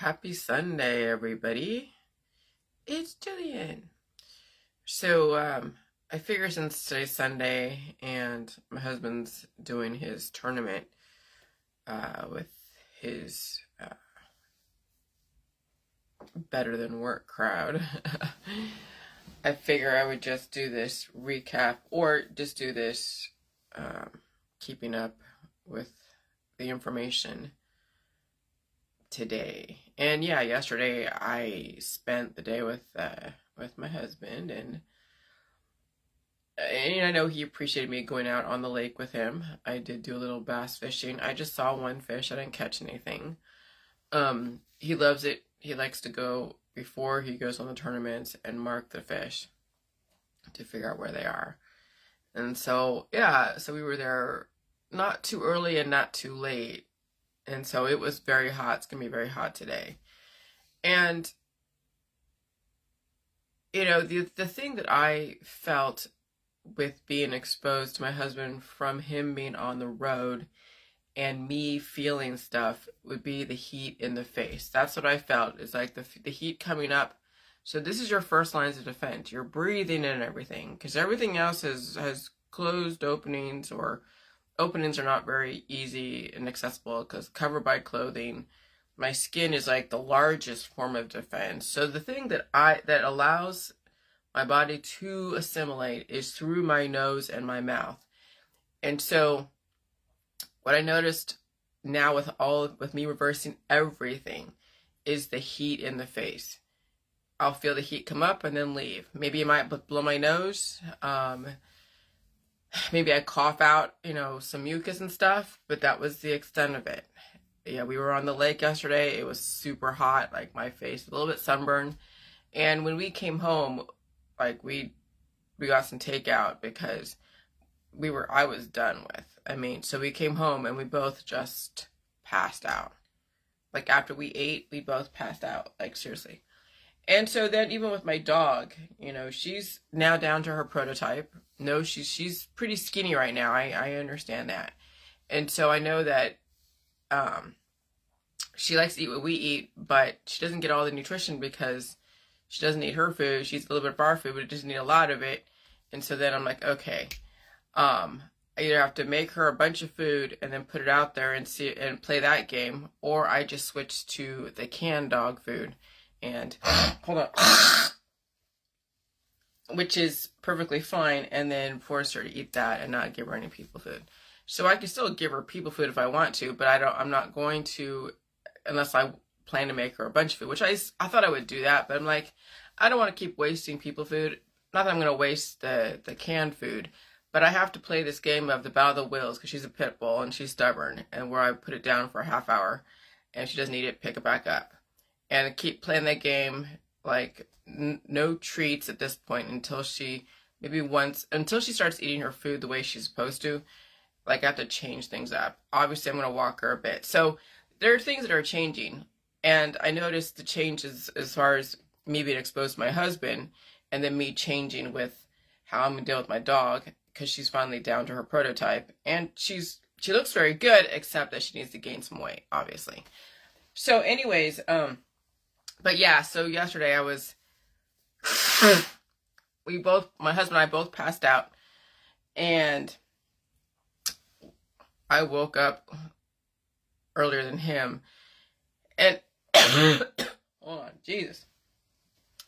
Happy Sunday, everybody. It's Jillian. So, um, I figure since today's Sunday and my husband's doing his tournament uh, with his uh, better than work crowd, I figure I would just do this recap or just do this um, keeping up with the information today. And yeah, yesterday I spent the day with uh, with my husband and and I know he appreciated me going out on the lake with him. I did do a little bass fishing. I just saw one fish. I didn't catch anything. Um, he loves it. He likes to go before he goes on the tournaments and mark the fish to figure out where they are. And so, yeah, so we were there not too early and not too late. And so it was very hot. It's going to be very hot today. And you know, the the thing that I felt with being exposed to my husband from him being on the road and me feeling stuff would be the heat in the face. That's what I felt. It's like the the heat coming up. So this is your first lines of defense. You're breathing in everything because everything else has has closed openings or openings are not very easy and accessible because covered by clothing. My skin is like the largest form of defense. So the thing that I that allows my body to assimilate is through my nose and my mouth. And so what I noticed now with all with me reversing everything is the heat in the face. I'll feel the heat come up and then leave. Maybe it might blow my nose. Um, maybe I cough out, you know, some mucus and stuff, but that was the extent of it. Yeah, we were on the lake yesterday. It was super hot, like my face, a little bit sunburned. And when we came home, like we we got some takeout because we were I was done with. I mean, so we came home and we both just passed out. Like after we ate, we both passed out. Like seriously. And so then even with my dog, you know, she's now down to her prototype. No, she's she's pretty skinny right now. I I understand that. And so I know that um she likes to eat what we eat, but she doesn't get all the nutrition because she doesn't eat her food. She eats a little bit of our food, but it doesn't eat a lot of it. And so then I'm like, okay, um, I either have to make her a bunch of food and then put it out there and see and play that game, or I just switch to the canned dog food and hold on, which is perfectly fine, and then force her to eat that and not give her any people food. So I can still give her people food if I want to, but I don't. I'm not going to unless I plan to make her a bunch of food, which I, I thought I would do that, but I'm like, I don't want to keep wasting people food. Not that I'm going to waste the, the canned food, but I have to play this game of the battle of the wills because she's a pit bull and she's stubborn, and where I put it down for a half hour, and she doesn't eat it, pick it back up, and keep playing that game like n- no treats at this point until she maybe once until she starts eating her food the way she's supposed to. Like I have to change things up. Obviously, I'm going to walk her a bit, so there are things that are changing. And I noticed the changes as far as me being exposed to my husband and then me changing with how I'm gonna deal with my dog because she's finally down to her prototype and she's she looks very good except that she needs to gain some weight obviously so anyways um but yeah so yesterday i was we both my husband and i both passed out and i woke up earlier than him and Hold on, Jesus.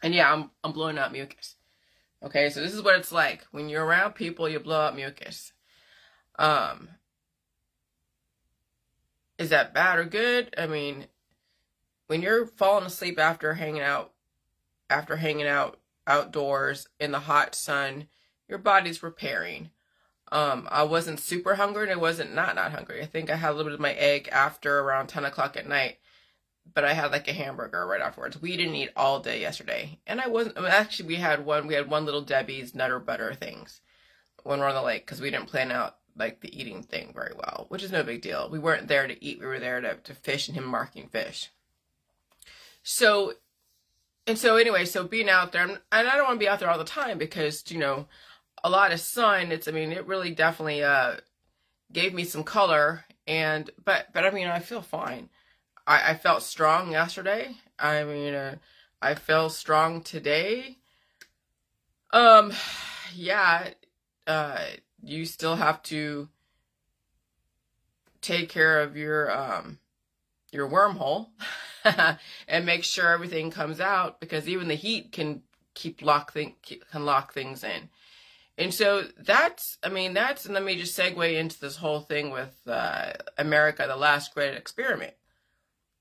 And yeah, I'm I'm blowing out mucus. Okay, so this is what it's like when you're around people. You blow out mucus. Um, is that bad or good? I mean, when you're falling asleep after hanging out, after hanging out outdoors in the hot sun, your body's repairing. Um, I wasn't super hungry and I wasn't not not hungry. I think I had a little bit of my egg after around 10 o'clock at night but I had like a hamburger right afterwards. We didn't eat all day yesterday, and I wasn't. Actually, we had one. We had one little Debbie's Nutter Butter things when we're on the lake because we didn't plan out like the eating thing very well, which is no big deal. We weren't there to eat. We were there to to fish and him marking fish. So, and so anyway, so being out there, and I don't want to be out there all the time because you know, a lot of sun. It's I mean, it really definitely uh gave me some color, and but but I mean, I feel fine. I, I felt strong yesterday. I mean, uh, I feel strong today. Um, yeah, uh, you still have to take care of your um your wormhole and make sure everything comes out because even the heat can keep lock thing can lock things in. And so that's, I mean, that's, and let me just segue into this whole thing with uh, America, the last great experiment.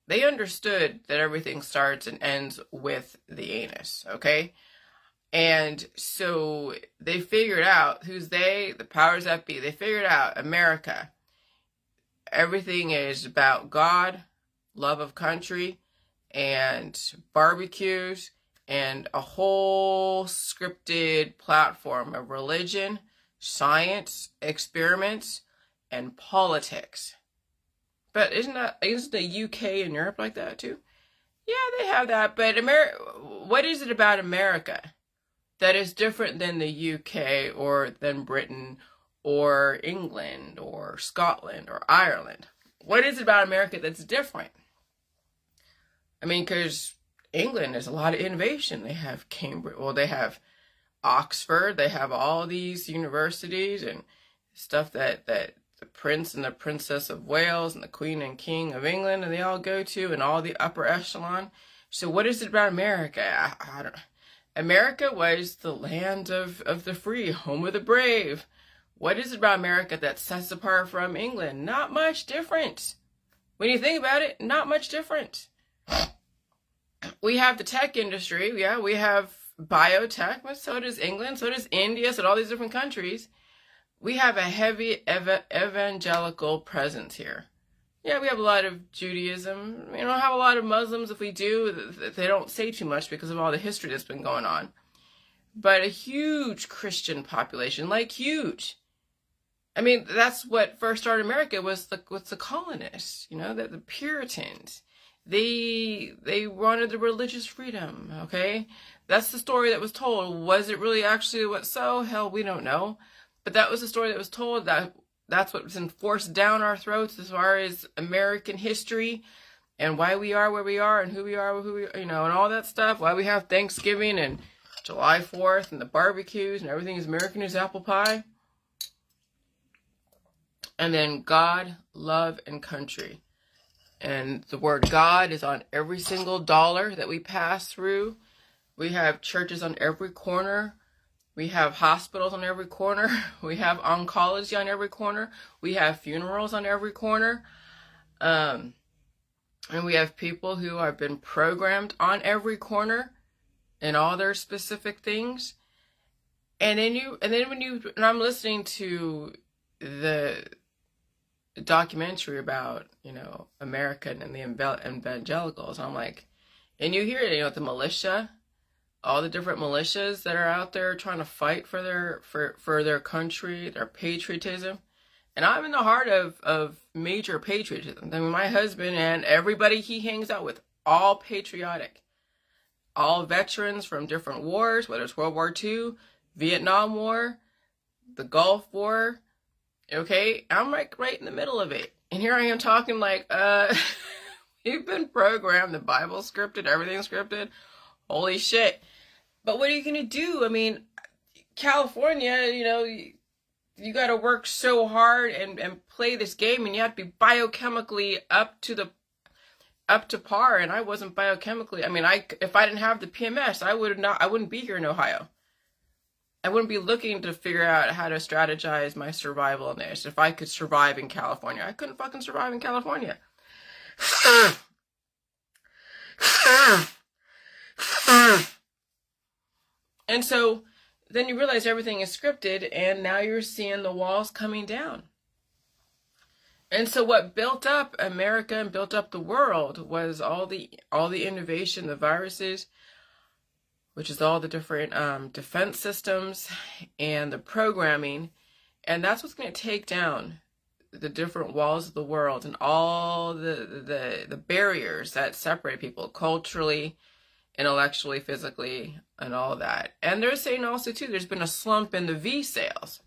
They understood that everything starts and ends with the anus, okay? And so they figured out who's they, the powers that be, they figured out America. Everything is about God, love of country, and barbecues and a whole scripted platform of religion, science, experiments, and politics. But isn't that isn't the UK and Europe like that too? Yeah, they have that. But America, what is it about America that is different than the UK or than Britain or England or Scotland or Ireland? What is it about America that's different? I mean, because England, there's a lot of innovation. They have Cambridge, well, they have Oxford, they have all these universities and stuff that, that the Prince and the Princess of Wales and the Queen and King of England and they all go to and all the upper echelon. So what is it about America? I, I don't America was the land of, of the free, home of the brave. What is it about America that sets apart from England? Not much different. When you think about it, not much different we have the tech industry. Yeah, we have biotech, but so does England, so does India, so all these different countries. We have a heavy ev- evangelical presence here. Yeah, we have a lot of Judaism. We don't have a lot of Muslims. If we do, they don't say too much because of all the history that's been going on. But a huge Christian population, like huge. I mean, that's what first started America was the was the colonists, you know, the, the Puritans they they wanted the religious freedom okay? That's the story that was told. Was it really actually what so? Hell we don't know. But that was the story that was told that that's what was enforced down our throats as far as american history and why we are where we are and who we are who we you know and all that stuff. Why we have thanksgiving and july 4th and the barbecues and everything is american as apple pie. And then god love and country and the word God is on every single dollar that we pass through. We have churches on every corner. We have hospitals on every corner. We have oncology on every corner. We have funerals on every corner. Um, and we have people who have been programmed on every corner and all their specific things. And then you, and then when you, and I'm listening to the documentary about you know American and the evangelicals. I'm like, and you hear it, you know the militia, all the different militias that are out there trying to fight for their for for their country, their patriotism. And I'm in the heart of of major patriotism. I mean, my husband and everybody he hangs out with, all patriotic, all veterans from different wars, whether it's World War II, Vietnam War, the Gulf War Okay, I'm like right in the middle of it. And here I am talking like, uh, you've been programmed, the Bible scripted, everything scripted. Holy shit. But what are you going to do? I mean, California, you know, you, you got to work so hard and, and play this game and you have to be biochemically up to the up to par and I wasn't biochemically. I mean, I if I didn't have the PMS, I would not I wouldn't be here in Ohio. I wouldn't be looking to figure out how to strategize my survival in this. If I could survive in California, I couldn't fucking survive in California. and so then you realize everything is scripted and now you're seeing the walls coming down. And so what built up America and built up the world was all the all the innovation, the viruses, which is all the different um, defense systems and the programming. And that's what's going to take down the different walls of the world and all the, the, the barriers that separate people culturally, intellectually, physically, and all that. And they're saying also, too, there's been a slump in the V sales.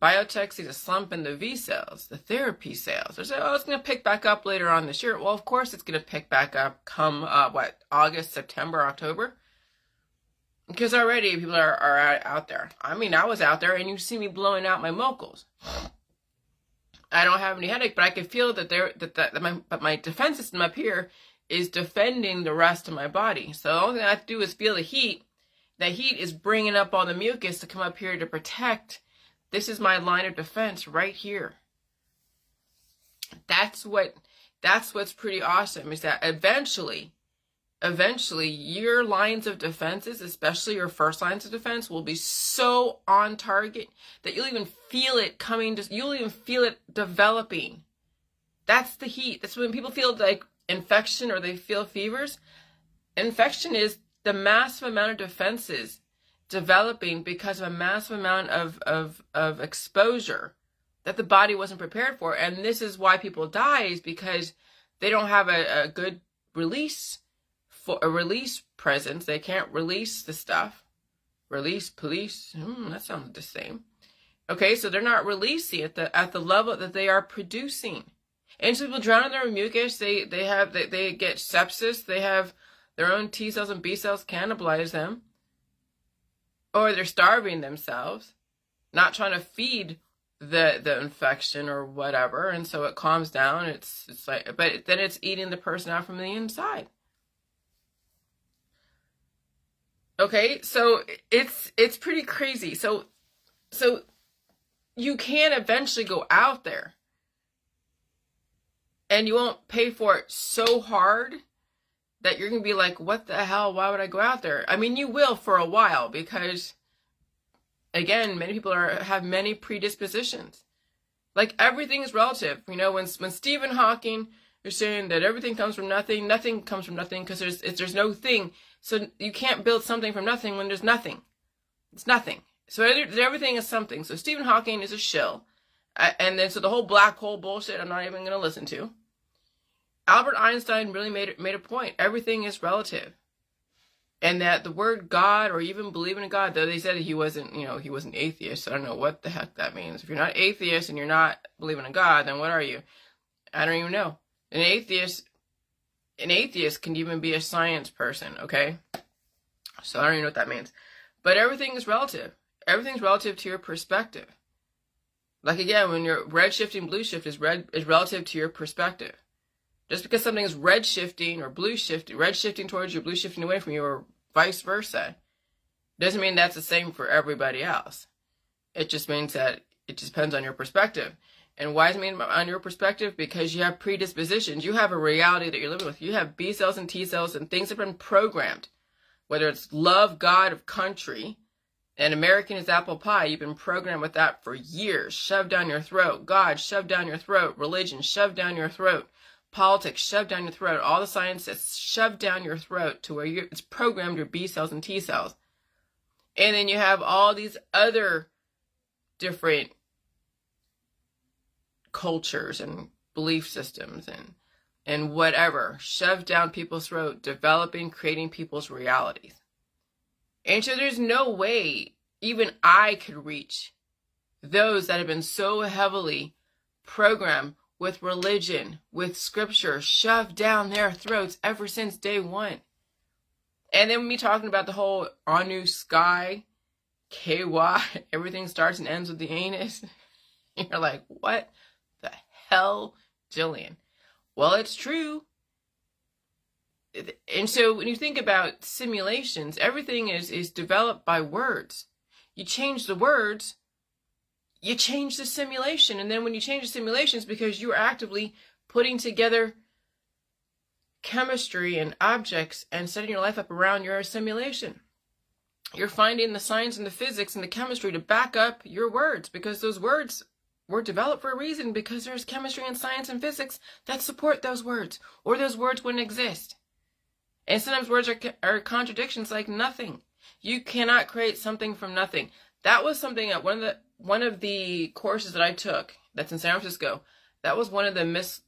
biotech sees a slump in the V sales, the therapy sales. They're saying, oh, it's going to pick back up later on this year. Well, of course it's going to pick back up come, uh, what, August, September, October? Because already people are, are out there. I mean, I was out there and you see me blowing out my mocals. I don't have any headache, but I can feel that there that, that, that my but my defense system up here is defending the rest of my body. So the only thing I have to do is feel the heat. That heat is bringing up all the mucus to come up here to protect. This is my line of defense right here. That's what that's what's pretty awesome is that eventually eventually your lines of defenses, especially your first lines of defense, will be so on target that you'll even feel it coming just you'll even feel it developing. That's the heat. That's when people feel like infection or they feel fevers. Infection is the massive amount of defenses developing because of a massive amount of, of, of exposure that the body wasn't prepared for. And this is why people die is because they don't have a, a good release for a release presence. They can't release the stuff. Release police. Hmm, that sounds the same. Okay, so they're not releasing at the at the level that they are producing. And so people drown in their mucus. They they have they, they get sepsis. They have their own T cells and B cells cannibalize them, or they're starving themselves, not trying to feed the the infection or whatever, and so it calms down. It's it's like, but then it's eating the person out from the inside. Okay, so it's it's pretty crazy. So so you can eventually go out there and you won't pay for it so hard that you're going to be like, what the hell? Why would I go out there? I mean, you will for a while because, again, many people are have many predispositions. Like everything is relative. You know, when when Stephen Hawking is saying that everything comes from nothing, nothing comes from nothing because there's there's no thing. So you can't build something from nothing when there's nothing. It's nothing. So everything is something. So Stephen Hawking is a shill. And then so the whole black hole bullshit I'm not even going to listen to. Albert Einstein really made made a point. Everything is relative. And that the word God or even believing in God, though they said he wasn't, you know, he was an atheist. I don't know what the heck that means. If you're not atheist and you're not believing in God, then what are you? I don't even know. An atheist an atheist can even be a science person, okay? So I don't even know what that means. But everything is relative. Everything's relative to your perspective. Like again, when you're red shifting, blue shift is red is relative to your perspective. Just because something is red shifting or blue shifting, red shifting towards you, blue shifting away from you, or vice versa, doesn't mean that's the same for everybody else. It just means that it just depends on your perspective. And why is it on your perspective? Because you have predispositions. You have a reality that you're living with. You have B cells and T cells and things have been programmed. Whether it's love, God, of country, and American is apple pie, you've been programmed with that for years. Shoved down your throat. God, shoved down your throat. Religion, shoved down your throat. Politics, shoved down your throat. All the science shoved down your throat to where you it's programmed your B cells and T cells. And then you have all these other different cultures and belief systems and and whatever shoved down people's throat, developing, creating people's realities. And so there's no way even I could reach those that have been so heavily programmed with religion, with scripture shoved down their throats ever since day one. And then me talking about the whole Anu Sky, KY, everything starts and ends with the anus. You're like, what? Hell, Jillian? Well, it's true. And so when you think about simulations, everything is, is developed by words. You change the words, you change the simulation. And then when you change the simulations, because you're actively putting together chemistry and objects and setting your life up around your simulation. You're finding the science and the physics and the chemistry to back up your words because those words were developed for a reason because there's chemistry and science and physics that support those words, or those words wouldn't exist. And sometimes words are, are contradictions like nothing. You cannot create something from nothing. That was something that one of the one of the courses that I took that's in San Francisco. That was one of the mis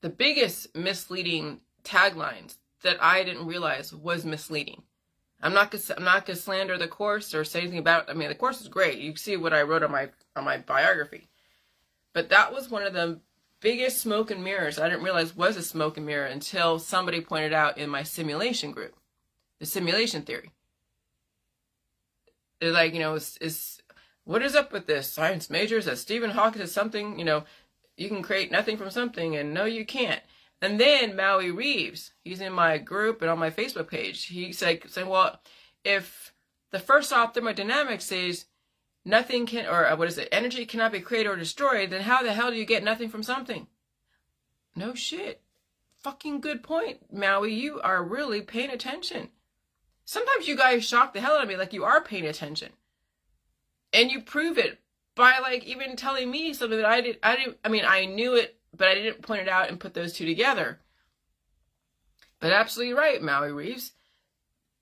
the biggest misleading taglines that I didn't realize was misleading. I'm not gonna I'm not gonna slander the course or say anything about. It. I mean, the course is great. You see what I wrote on my on my biography, but that was one of the biggest smoke and mirrors I didn't realize was a smoke and mirror until somebody pointed out in my simulation group, the simulation theory. They're like, you know, is, is what is up with this science majors that Stephen Hawking is something, you know, you can create nothing from something, and no, you can't. And then Maui Reeves, he's in my group and on my Facebook page. He's like saying, well, if the first off thermodynamics says nothing can, or uh, what is it, energy cannot be created or destroyed, then how the hell do you get nothing from something? No shit. Fucking good point, Maui. You are really paying attention. Sometimes you guys shock the hell out of me like you are paying attention. And you prove it by like even telling me something that I did I didn't I mean I knew it but I didn't point it out and put those two together. But absolutely right, Maui Reeves.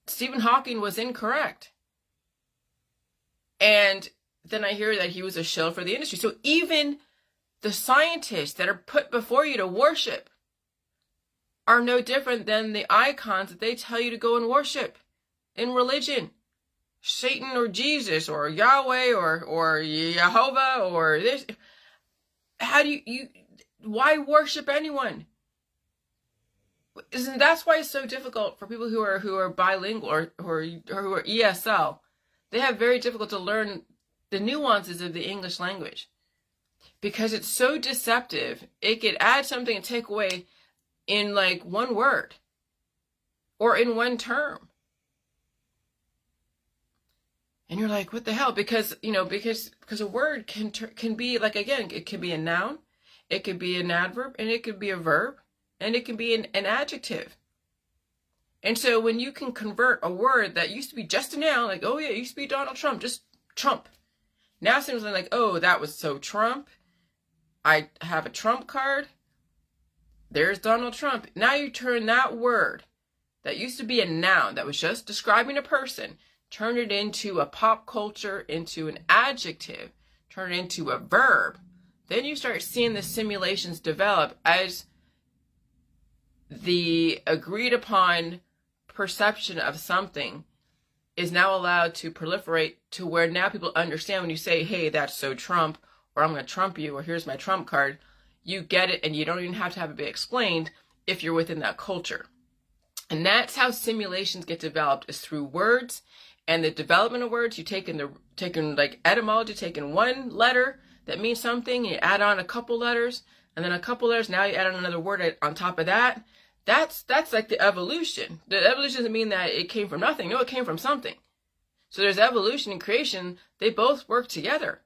Stephen Hawking was incorrect. And then I hear that he was a shill for the industry. So even the scientists that are put before you to worship are no different than the icons that they tell you to go and worship in religion. Satan or Jesus or Yahweh or or Jehovah or this how do you, you why worship anyone? Isn't that's why it's so difficult for people who are who are bilingual or who are, or who are ESL. They have very difficult to learn the nuances of the English language because it's so deceptive. It could add something and take away in like one word or in one term. And you're like, what the hell? Because, you know, because because a word can can be like again, it can be a noun, it could be an adverb, and it could be a verb, and it can be an, an adjective. And so when you can convert a word that used to be just a noun, like, oh yeah, it used to be Donald Trump, just Trump. Now it seems like, oh, that was so Trump. I have a Trump card. There's Donald Trump. Now you turn that word that used to be a noun that was just describing a person, turn it into a pop culture, into an adjective, turn it into a verb. Then you start seeing the simulations develop as the agreed upon perception of something is now allowed to proliferate to where now people understand when you say, hey, that's so Trump, or I'm going to trump you, or here's my Trump card, you get it and you don't even have to have it be explained if you're within that culture. And that's how simulations get developed is through words and the development of words. You take in the taking like etymology, taking one letter that means something, you add on a couple letters, and then a couple letters, now you add on another word on top of that. That's that's like the evolution. The evolution doesn't mean that it came from nothing. No, it came from something. So there's evolution and creation. They both work together.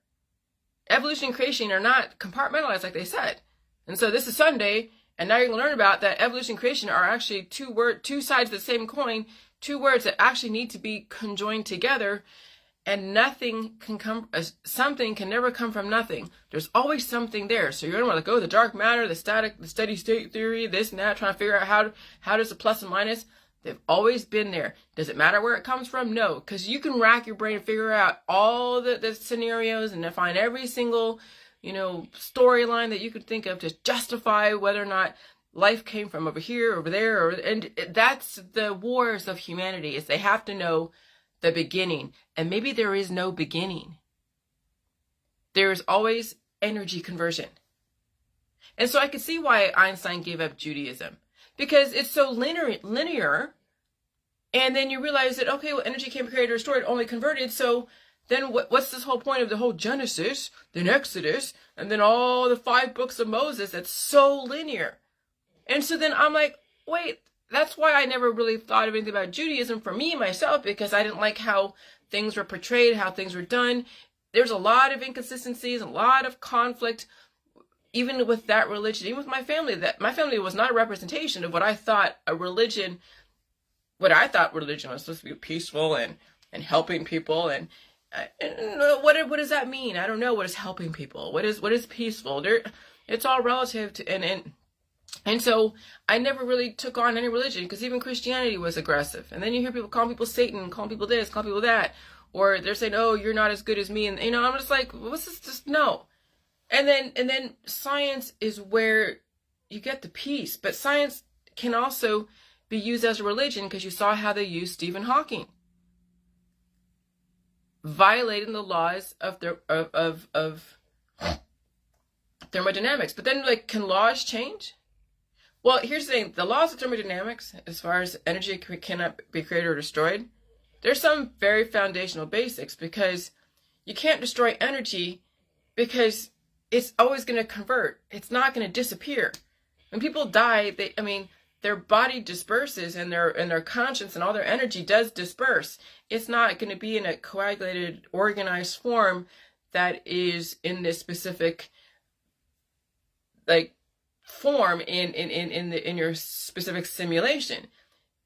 Evolution and creation are not compartmentalized like they said. And so this is Sunday, and now you're gonna learn about that evolution and creation are actually two word two sides of the same coin, two words that actually need to be conjoined together and nothing can come uh, something can never come from nothing. There's always something there. So you're gonna want to go the dark matter the static the steady state theory this and that trying to figure out how how does the plus and minus they've always been there. Does it matter where it comes from? No. Because you can rack your brain and figure out all the, the scenarios and find every single you know storyline that you could think of to justify whether or not life came from over here over there or and that's the wars of humanity is they have to know the beginning. And maybe there is no beginning. There is always energy conversion. And so I could see why Einstein gave up Judaism because it's so linear, linear. And then you realize that, okay, well, energy can't be created or stored, only converted. So then what, what's this whole point of the whole Genesis, then Exodus, and then all the five books of Moses that's so linear? And so then I'm like, wait, that's why I never really thought of anything about Judaism for me myself because I didn't like how things were portrayed, how things were done. There's a lot of inconsistencies, a lot of conflict, even with that religion, even with my family. That my family was not a representation of what I thought a religion, what I thought religion was supposed to be peaceful and and helping people and. Uh, and what what does that mean? I don't know. What is helping people? What is what is peaceful? There, it's all relative to and and and so I never really took on any religion because even Christianity was aggressive. And then you hear people calling people Satan, calling people this, calling people that, or they're saying, "Oh, you're not as good as me," and you know, I'm just like, "What's this?" Just no. And then and then science is where you get the peace, but science can also be used as a religion because you saw how they used Stephen Hawking. violating the laws of their of of, of thermodynamics. But then, like, can laws change? Well, here's the thing: the laws of thermodynamics, as far as energy cannot be created or destroyed, there's some very foundational basics because you can't destroy energy because it's always going to convert. It's not going to disappear. When people die, they, I mean, their body disperses and their and their conscience and all their energy does disperse. It's not going to be in a coagulated, organized form that is in this specific like form in in in in the in your specific simulation.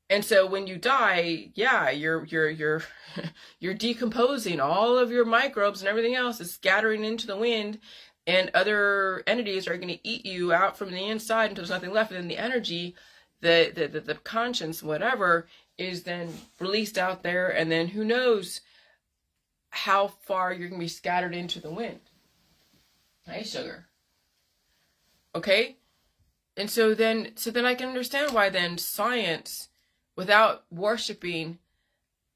And so when you die, yeah, you're you're you're you're decomposing all of your microbes and everything else is scattering into the wind and other entities are going to eat you out from the inside until there's nothing left and then the energy the, the the the conscience whatever is then released out there and then who knows how far you're going to be scattered into the wind. Hey sugar. Okay? And so then so then I can understand why then science without worshiping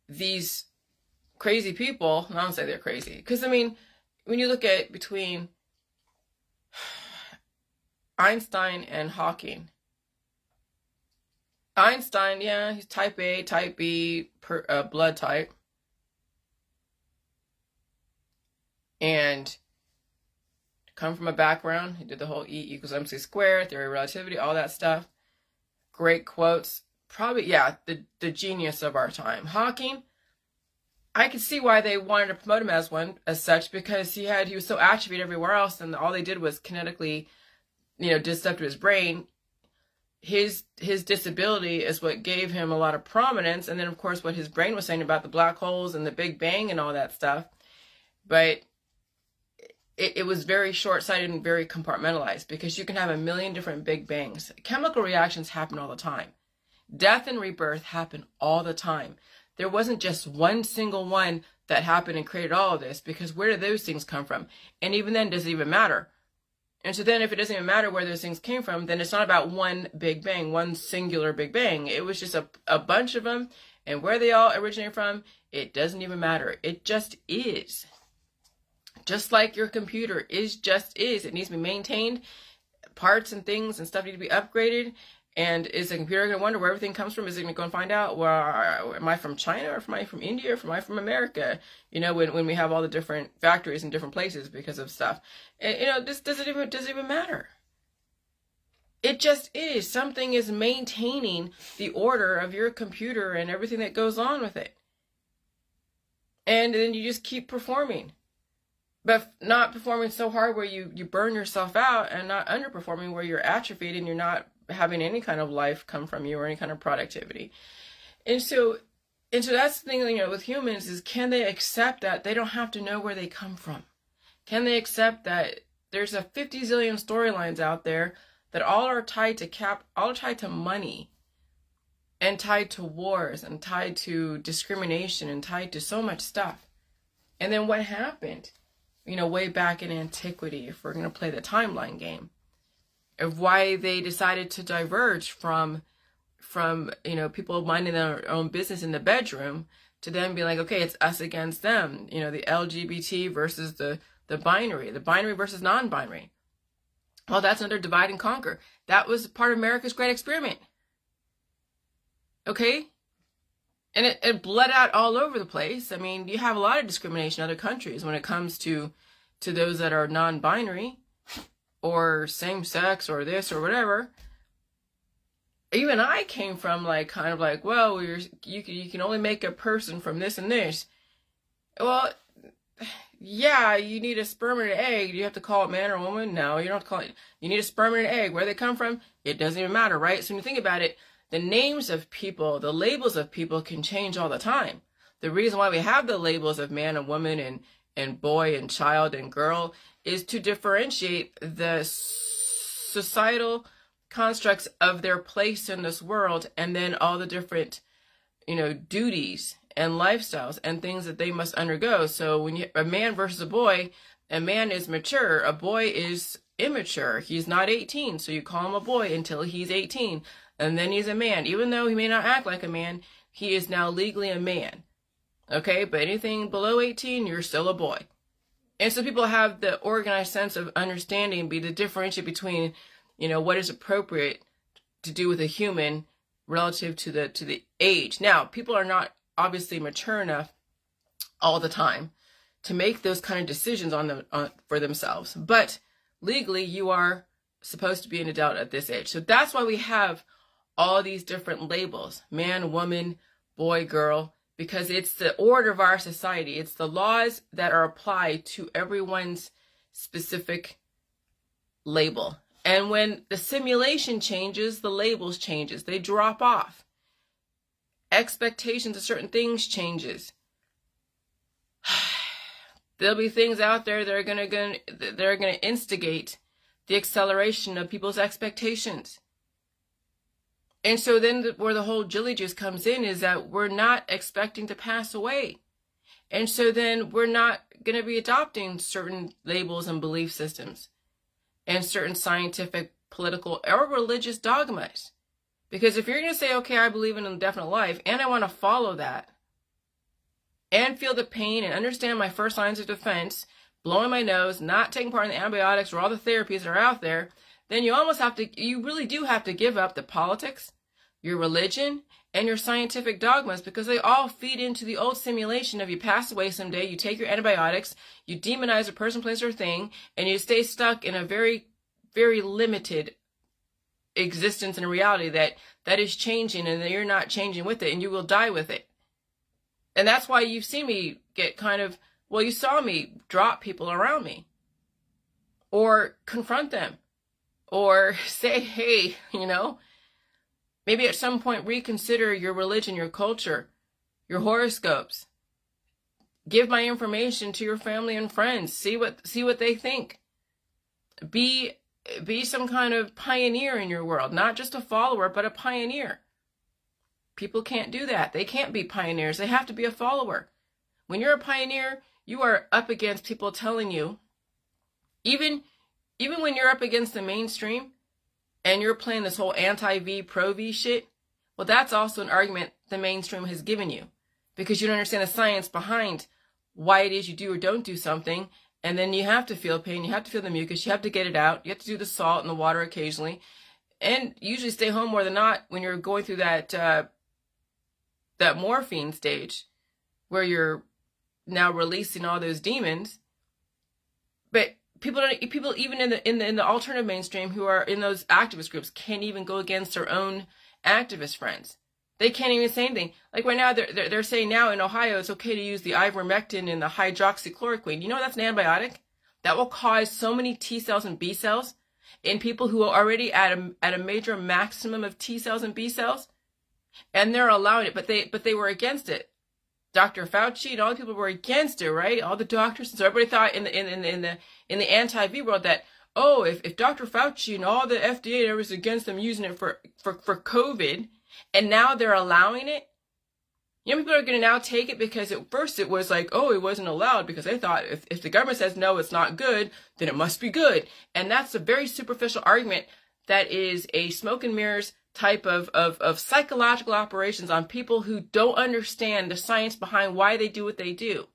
these crazy people, I don't say they're crazy. Because I mean, when you look at between Einstein and Hawking, Einstein, yeah, he's type A, type B, per, uh, blood type. And come from a background, he did the whole E equals MC squared, theory of relativity, all that stuff. Great quotes probably yeah the the genius of our time. Hawking, I could see why they wanted to promote him as one as such because he had he was so atrophied everywhere else, and all they did was kinetically, you know, did stuff to his brain. His his disability is what gave him a lot of prominence, and then of course what his brain was saying about the black holes and the Big Bang and all that stuff. But it, it was very short sighted and very compartmentalized because you can have a million different Big Bangs. Chemical reactions happen all the time Death and rebirth happen all the time. There wasn't just one single one that happened and created all of this because where did those things come from? And even then, does it even matter? And so then if it doesn't even matter where those things came from, then it's not about one big bang, one singular big bang. It was just a, a bunch of them and where they all originate from, it doesn't even matter. It just is. Just like your computer is just is. It needs to be maintained. Parts and things and stuff need to be upgraded. And is the computer going to wonder where everything comes from? Is it going to go and find out, well, am I from China or am I from India or am I from America? You know, when, when we have all the different factories in different places because of stuff. And, you know, this doesn't even, does it even matter? It just is. Something is maintaining the order of your computer and everything that goes on with it. And then you just keep performing. But not performing so hard where you, you burn yourself out and not underperforming where you're atrophied and you're not having any kind of life come from you or any kind of productivity. And so and so that's the thing, you know, with humans is can they accept that they don't have to know where they come from? Can they accept that there's a 50 zillion storylines out there that all are tied to cap, all are tied to money and tied to wars and tied to discrimination and tied to so much stuff. And then what happened, you know, way back in antiquity, if we're going to play the timeline game? of why they decided to diverge from from you know people minding their own business in the bedroom to then be like okay it's us against them you know the lgbt versus the the binary the binary versus non-binary. Well that's another divide and conquer. That was part of america's great experiment. Okay and it, it bled out all over the place i mean you have a lot of discrimination in other countries when it comes to to those that are non-binary or same sex or this or whatever even I came from like kind of like, well, you're, you can you can only make a person from this and this. Well, yeah, you need a sperm and an egg. Do you have to call it man or woman? No, you don't have to call it. You need a sperm and an egg. Where they come from, it doesn't even matter, right? So when you think about it, the names of people, the labels of people can change all the time. The reason why we have the labels of man and woman and and boy and child and girl is to differentiate the societal constructs of their place in this world and then all the different you know duties and lifestyles and things that they must undergo. So when you a man versus a boy a man is mature a boy is immature. He's not 18 so you call him a boy until he's 18 and then he's a man even though he may not act like a man he is now legally a man Okay, but anything below 18, you're still a boy. And so people have the organized sense of understanding, be the differentiate between, you know, what is appropriate to do with a human relative to the to the age. Now, people are not obviously mature enough all the time to make those kind of decisions on them on, for themselves. But legally, you are supposed to be an adult at this age. So that's why we have all these different labels: man, woman, boy, girl, because it's the order of our society. It's the laws that are applied to everyone's specific label. And when the simulation changes, the labels changes. They drop off. Expectations of certain things changes. There'll be things out there that are gonna, gonna they're gonna instigate the acceleration of people's expectations. And so then the, where the whole jilly juice comes in is that we're not expecting to pass away. And so then we're not going to be adopting certain labels and belief systems and certain scientific, political, or religious dogmas. Because if you're going to say, okay, I believe in an indefinite life and I want to follow that and feel the pain and understand my first lines of defense, blowing my nose, not taking part in the antibiotics or all the therapies that are out there, then you almost have to, you really do have to give up the politics, your religion, and your scientific dogmas because they all feed into the old simulation of you pass away someday, you take your antibiotics, you demonize a person, place, or thing, and you stay stuck in a very, very limited existence and reality that that is changing and that you're not changing with it and you will die with it. And that's why you've seen me get kind of, well, you saw me drop people around me or confront them or say, hey, you know, maybe at some point reconsider your religion, your culture, your horoscopes. Give my information to your family and friends. See what see what they think. Be be some kind of pioneer in your world, not just a follower, but a pioneer. People can't do that. They can't be pioneers. They have to be a follower. When you're a pioneer, you are up against people telling you even even when you're up against the mainstream and you're playing this whole anti-V, pro-V shit, well, that's also an argument the mainstream has given you because you don't understand the science behind why it is you do or don't do something. And then you have to feel pain. You have to feel the mucus. You have to get it out. You have to do the salt and the water occasionally. And usually stay home more than not when you're going through that, uh, that morphine stage where you're now releasing all those demons. People don't people even in the in the in the alternative mainstream who are in those activist groups can't even go against their own activist friends. They can't even say anything. Like right now, they're, they're, they're saying now in Ohio it's okay to use the ivermectin and the hydroxychloroquine. You know that's an antibiotic that will cause so many T cells and B cells in people who are already at a at a major maximum of T cells and B cells, and they're allowing it, but they but they were against it. Dr. Fauci and all the people were against it, right? All the doctors, And so everybody thought in the in, in, in the in the anti-V world that oh, if, if Dr. Fauci and all the FDA was against them using it for, for, for COVID, and now they're allowing it, you know, people are going to now take it because at first it was like, oh, it wasn't allowed because they thought if, if the government says no, it's not good, then it must be good. And that's a very superficial argument that is a smoke and mirrors type of, of, of psychological operations on people who don't understand the science behind why they do what they do.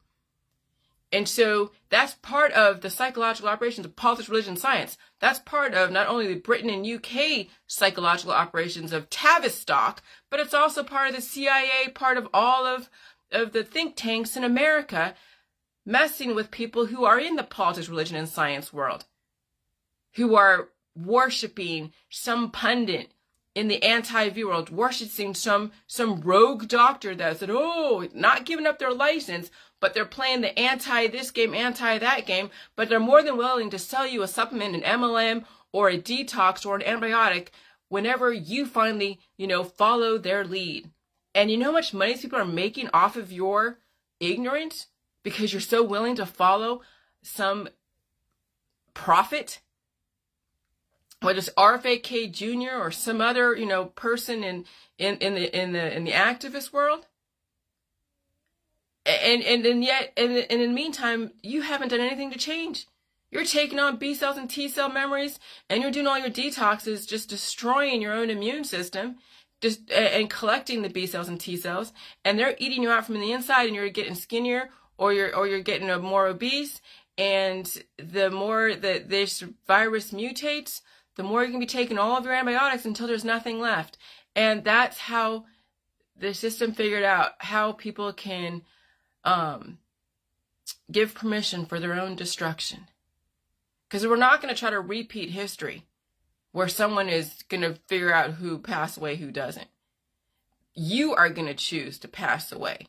And so that's part of the psychological operations of politics, religion, science. That's part of not only the Britain and UK psychological operations of Tavistock, but it's also part of the CIA, part of all of, of the think tanks in America messing with people who are in the politics, religion, and science world, who are worshiping some pundit in the anti-V world, worshiping some some rogue doctor that said, "Oh, not giving up their license, but they're playing the anti this game, anti that game, but they're more than willing to sell you a supplement, an MLM or a detox or an antibiotic whenever you finally, you know, follow their lead. And you know how much money these people are making off of your ignorance because you're so willing to follow some prophet? Whether it's RFK Jr. or some other, you know, person in, in, in the in the in the activist world. And and and yet and, and in the meantime, you haven't done anything to change. You're taking on B cells and T cell memories, and you're doing all your detoxes, just destroying your own immune system, just and collecting the B cells and T cells, and they're eating you out from the inside, and you're getting skinnier, or you're or you're getting more obese. And the more that this virus mutates, the more you can be taking all of your antibiotics until there's nothing left. And that's how the system figured out how people can um, give permission for their own destruction. Because we're not going to try to repeat history where someone is going to figure out who passed away, who doesn't. You are going to choose to pass away.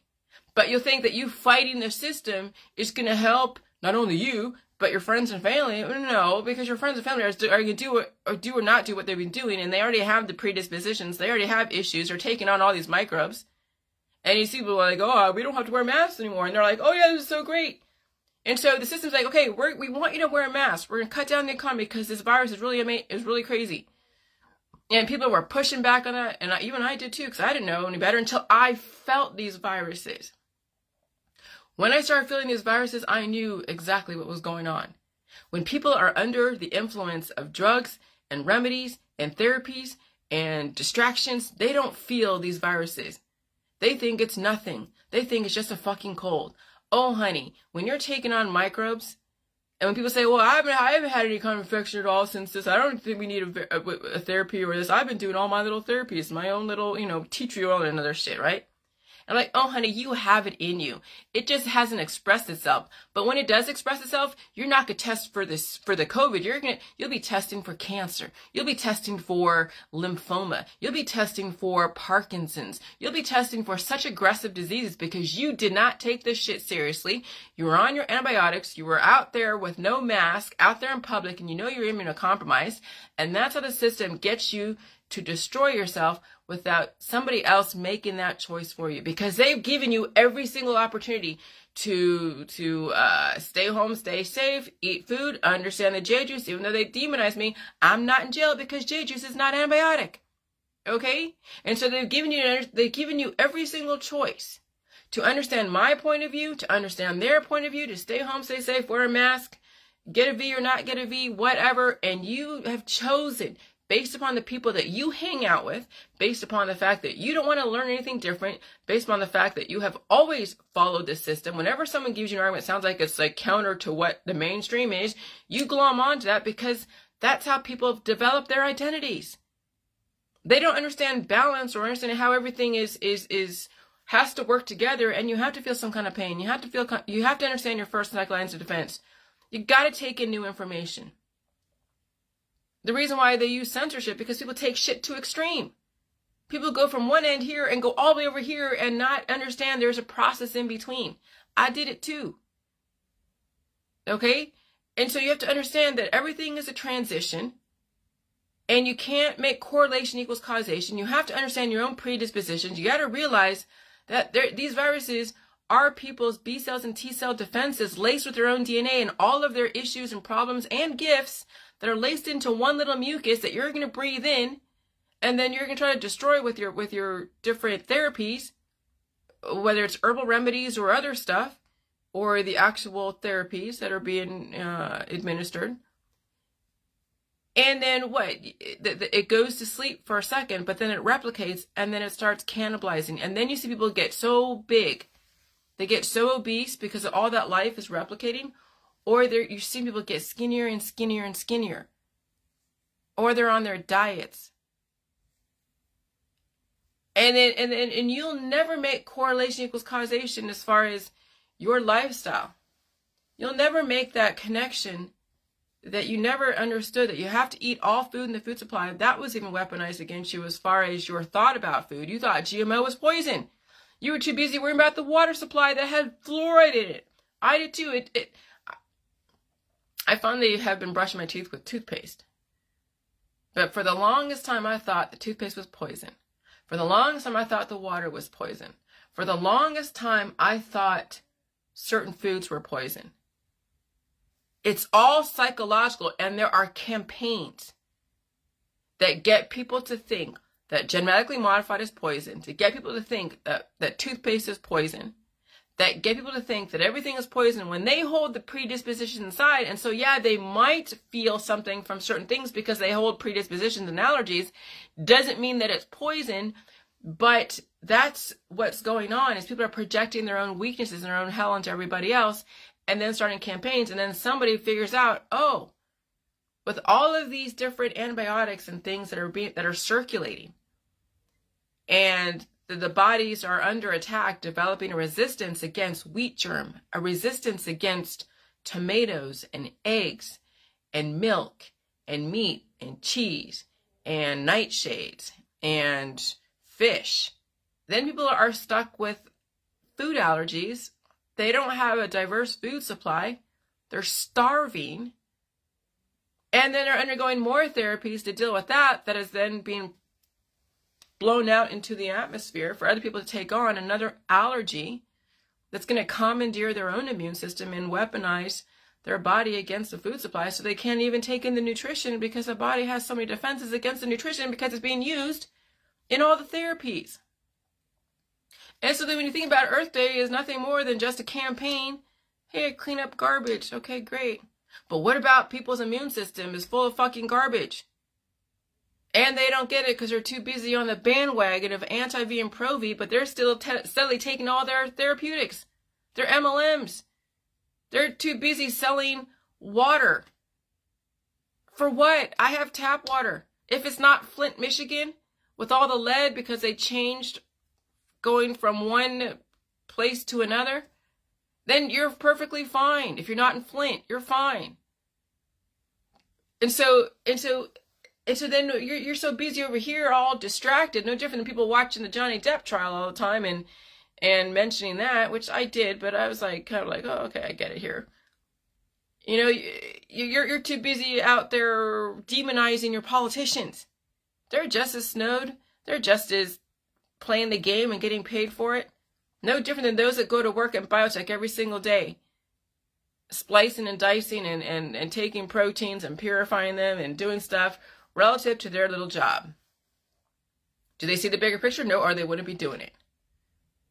But you'll think that you fighting the system is going to help not only you, but your friends and family. No, because your friends and family are, are going to do what, or do or not do what they've been doing, and they already have the predispositions. They already have issues. They're taking on all these microbes. And you see people like, oh, we don't have to wear masks anymore. And they're like, oh, yeah, this is so great. And so the system's like, okay, we we want you to wear a mask. We're going to cut down the economy because this virus is really ama- is really crazy. And people were pushing back on that. And I, even I did too because I didn't know any better until I felt these viruses. When I started feeling these viruses, I knew exactly what was going on. When people are under the influence of drugs and remedies and therapies and distractions, they don't feel these viruses. They think it's nothing. They think it's just a fucking cold. Oh, honey, when you're taking on microbes, and when people say, "Well, I haven't, I haven't had any kind of infection at all since this," I don't think we need a, a, a therapy or this. I've been doing all my little therapies, my own little, you know, tea tree oil and other shit, right? I'm like, oh, honey, you have it in you. It just hasn't expressed itself. But when it does express itself, you're not gonna test for this for the COVID. You're gonna you'll be testing for cancer. You'll be testing for lymphoma. You'll be testing for Parkinson's. You'll be testing for such aggressive diseases because you did not take this shit seriously. You were on your antibiotics. You were out there with no mask, out there in public, and you know you're immunocompromised. And that's how the system gets you to destroy yourself without somebody else making that choice for you because they've given you every single opportunity to to uh, stay home, stay safe, eat food, understand the J juice. Even though they demonize me, I'm not in jail because J juice is not antibiotic. Okay, and so they've given you they've given you every single choice to understand my point of view, to understand their point of view, to stay home, stay safe, wear a mask, get a V or not get a V, whatever, and you have chosen based upon the people that you hang out with, based upon the fact that you don't want to learn anything different, based upon the fact that you have always followed this system. Whenever someone gives you an argument, sounds like it's like counter to what the mainstream is, you glom onto that because that's how people develop their identities. They don't understand balance or understand how everything is is is has to work together, and you have to feel some kind of pain. You have to feel you have to understand your first and second lines of defense. You got to take in new information. The reason why they use censorship because people take shit to extreme. People go from one end here and go all the way over here and not understand there's a process in between. I did it too. Okay? And so you have to understand that everything is a transition and you can't make correlation equals causation. You have to understand your own predispositions. You got to realize that these viruses are people's B cells and T cell defenses laced with their own DNA and all of their issues and problems and gifts that are laced into one little mucus that you're going to breathe in and then you're going to try to destroy with your with your different therapies whether it's herbal remedies or other stuff or the actual therapies that are being uh, administered. And then what? It goes to sleep for a second but then it replicates and then it starts cannibalizing. And then you see people get so big. They get so obese because all that life is replicating or they're, you see people get skinnier and skinnier and skinnier. Or they're on their diets. And then and, and, and you'll never make correlation equals causation as far as your lifestyle. You'll never make that connection that you never understood that you have to eat all food in the food supply. That was even weaponized against you as far as your thought about food. You thought GMO was poison. You were too busy worrying about the water supply that had fluoride in it. I did too. It, it I finally have been brushing my teeth with toothpaste. But for the longest time, I thought the toothpaste was poison. For the longest time, I thought the water was poison. For the longest time, I thought certain foods were poison. It's all psychological, and there are campaigns that get people to think that genetically modified is poison, to get people to think that, that toothpaste is poison, that get people to think that everything is poison when they hold the predisposition inside. And so, yeah, they might feel something from certain things because they hold predispositions and allergies. Doesn't mean that it's poison, but that's what's going on is people are projecting their own weaknesses and their own hell onto everybody else and then starting campaigns. And then somebody figures out, oh, with all of these different antibiotics and things that are being, that are circulating and the, the bodies are under attack, developing a resistance against wheat germ, a resistance against tomatoes and eggs and milk and meat and cheese and nightshades and fish. Then people are stuck with food allergies. They don't have a diverse food supply. They're starving. And then they're undergoing more therapies to deal with that, that is then being blown out into the atmosphere for other people to take on another allergy that's going to commandeer their own immune system and weaponize their body against the food supply so they can't even take in the nutrition because the body has so many defenses against the nutrition because it's being used in all the therapies. And so then when you think about Earth Day is nothing more than just a campaign. Hey, clean up garbage. Okay, great. But what about people's immune system is full of fucking garbage? And they don't get it because they're too busy on the bandwagon of anti-V and pro-V, but they're still te- steadily taking all their therapeutics, their MLMs. They're too busy selling water. For what? I have tap water. If it's not Flint, Michigan, with all the lead because they changed going from one place to another, then you're perfectly fine. If you're not in Flint, you're fine. And so, and so and so then you're you're so busy over here, all distracted, no different than people watching the Johnny Depp trial all the time and and mentioning that, which I did, but I was like kind of like, oh, okay, I get it here. You know, you're you're too busy out there demonizing your politicians. They're just as snowed. They're just as playing the game and getting paid for it. No different than those that go to work in biotech every single day, splicing and dicing and, and, and taking proteins and purifying them and doing stuff relative to their little job. Do they see the bigger picture? No, or they wouldn't be doing it.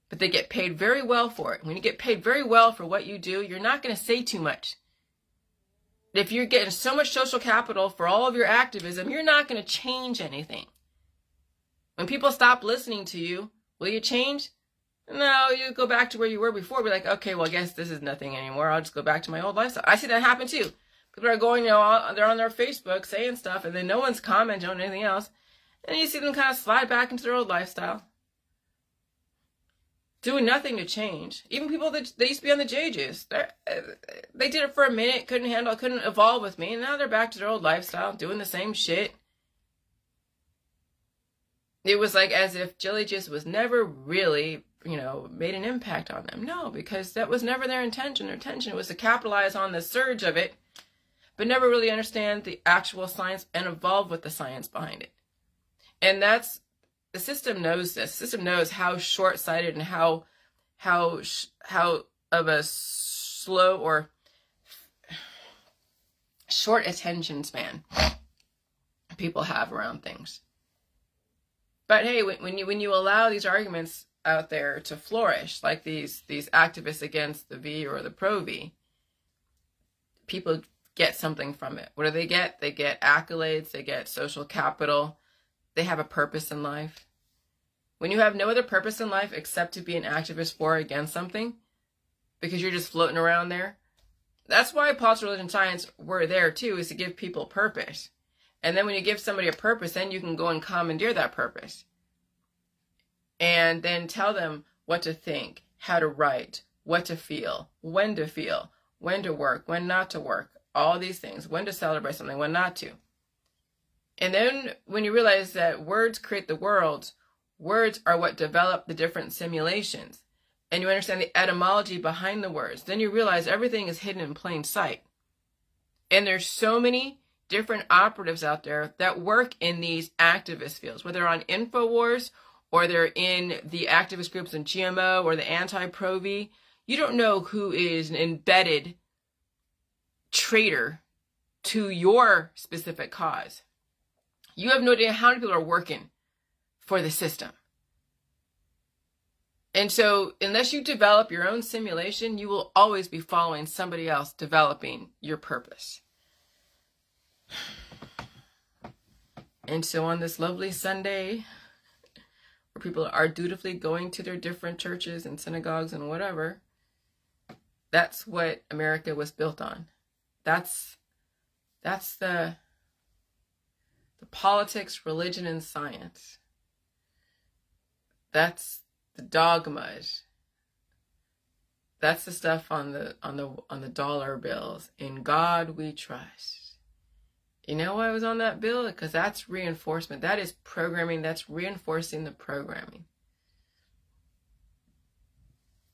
But they get paid very well for it. When you get paid very well for what you do, you're not going to say too much. If you're getting so much social capital for all of your activism, you're not going to change anything. When people stop listening to you, will you change? No, you go back to where you were before. Be like, okay, well, I guess this is nothing anymore. I'll just go back to my old lifestyle. I see that happen too. Are going, you know, they're on their Facebook saying stuff, and then no one's commenting on anything else. And you see them kind of slide back into their old lifestyle. Doing nothing to change. Even people that they used to be on the JJs, uh, they did it for a minute, couldn't handle, couldn't evolve with me, and now they're back to their old lifestyle, doing the same shit. It was like as if Jilly Juice was never really, you know, made an impact on them. No, because that was never their intention. Their intention was to capitalize on the surge of it but never really understand the actual science and evolve with the science behind it. And that's the system knows this. The system knows how short-sighted and how how how of a slow or short attention span people have around things. But hey, when you when you allow these arguments out there to flourish, like these these activists against the V or the pro V, people get something from it. What do they get? They get accolades, they get social capital, they have a purpose in life. When you have no other purpose in life except to be an activist for or against something, because you're just floating around there, that's why politics, religion, science were there too, is to give people purpose. And then when you give somebody a purpose, then you can go and commandeer that purpose. And then tell them what to think, how to write, what to feel, when to feel, when to work, when not to work, all these things, when to celebrate something, when not to. And then when you realize that words create the world, words are what develop the different simulations. And you understand the etymology behind the words, then you realize everything is hidden in plain sight. And there's so many different operatives out there that work in these activist fields, whether on InfoWars or they're in the activist groups in GMO or the anti-Pro-V. You don't know who is embedded traitor to your specific cause. You have no idea how many people are working for the system. And so, unless you develop your own simulation, you will always be following somebody else developing your purpose. And so, on this lovely Sunday, where people are dutifully going to their different churches and synagogues and whatever, that's what America was built on. That's that's the the politics, religion, and science. That's the dogmas. That's the stuff on the on the on the dollar bills. In God we trust. You know why I was on that bill? Because that's reinforcement. That is programming. That's reinforcing the programming.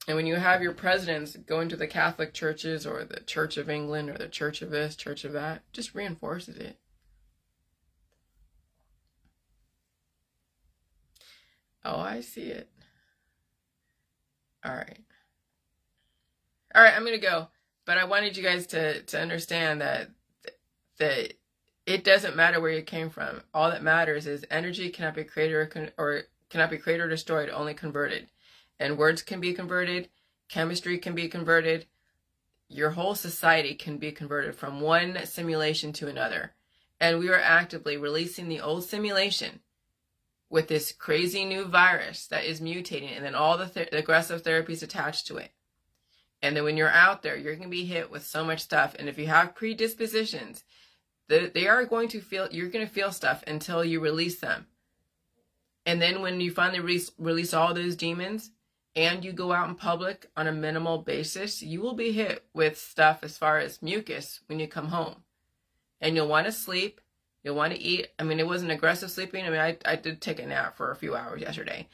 And when you have your presidents going to the Catholic churches or the Church of England or the Church of this, Church of that, just reinforces it. Oh, I see it. All right. All right, I'm going to go. But I wanted you guys to to understand that that it doesn't matter where you came from. All that matters is energy cannot be created or, or cannot be created or destroyed, only converted. And words can be converted, chemistry can be converted, your whole society can be converted from one simulation to another. And we are actively releasing the old simulation with this crazy new virus that is mutating and then all the, th- aggressive therapies attached to it. And then when you're out there, you're going to be hit with so much stuff. And if you have predispositions, they, they are going to feel, you're going to feel stuff until you release them. And then when you finally release, release all those demons and you go out in public on a minimal basis, you will be hit with stuff as far as mucus when you come home. And you'll want to sleep You'll want to eat. I mean, it wasn't aggressive sleeping. I mean, I, I did take a nap for a few hours yesterday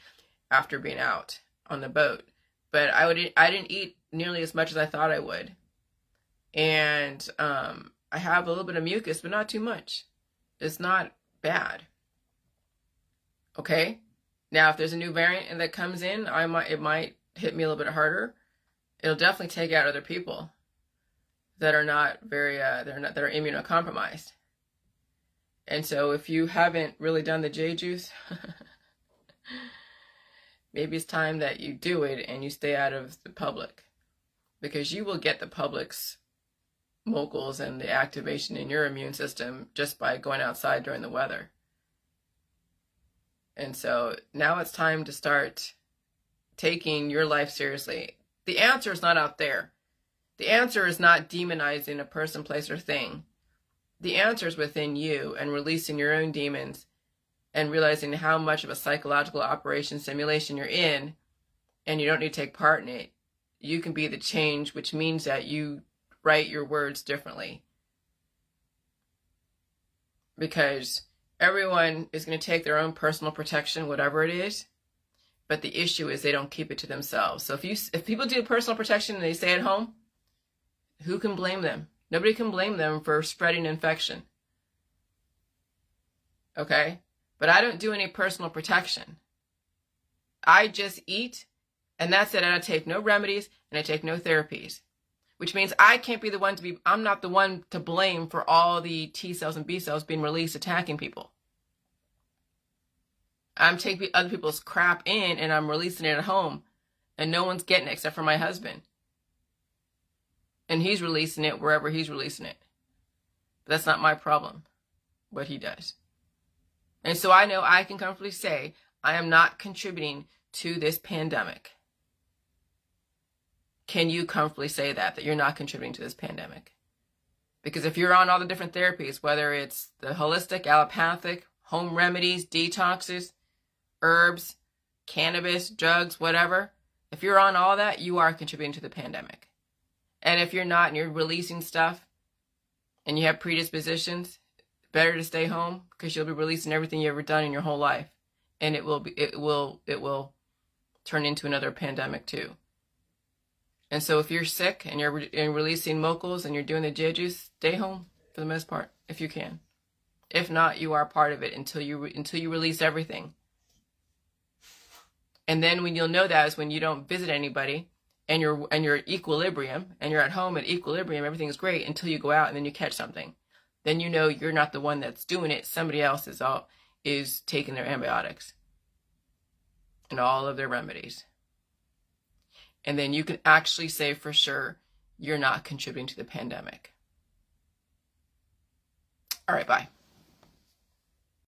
after being out on the boat, but I would I didn't eat nearly as much as I thought I would, and um, I have a little bit of mucus, but not too much. It's not bad. Okay, now if there's a new variant and that comes in, I might it might hit me a little bit harder. It'll definitely take out other people that are not very uh, they're not that are immunocompromised and so if you haven't really done the J juice, maybe it's time that you do it and you stay out of the public because you will get the public's moguls and the activation in your immune system just by going outside during the weather. And so now it's time to start taking your life seriously. The answer is not out there. The answer is not demonizing a person, place, or thing the answer is within you and releasing your own demons and realizing how much of a psychological operation simulation you're in and you don't need to take part in it. You can be the change, which means that you write your words differently. Because everyone is going to take their own personal protection, whatever it is. But the issue is they don't keep it to themselves. So if you if people do personal protection and they stay at home, who can blame them? Nobody can blame them for spreading infection. Okay? But I don't do any personal protection. I just eat, and that's it. And I take no remedies and I take no therapies. Which means I can't be the one to be, I'm not the one to blame for all the T cells and B cells being released attacking people. I'm taking other people's crap in and I'm releasing it at home, and no one's getting it except for my husband and he's releasing it wherever he's releasing it. But that's not my problem, but he does. And so I know I can comfortably say I am not contributing to this pandemic. Can you comfortably say that, that you're not contributing to this pandemic? Because if you're on all the different therapies, whether it's the holistic, allopathic, home remedies, detoxes, herbs, cannabis, drugs, whatever, if you're on all that, you are contributing to the pandemic. And if you're not and you're releasing stuff and you have predispositions, better to stay home because you'll be releasing everything you've ever done in your whole life. And it will be it will it will turn into another pandemic too. And so if you're sick and you're, re- releasing moguls and you're doing the JJs, stay home for the most part if you can. If not, you are part of it until you re- until you release everything. And then when you'll know that is when you don't visit anybody and you're and you're at equilibrium and you're at home at equilibrium, everything's great until you go out and then you catch something. Then you know you're not the one that's doing it. Somebody else is all is taking their antibiotics and all of their remedies. And then you can actually say for sure you're not contributing to the pandemic. All right, bye.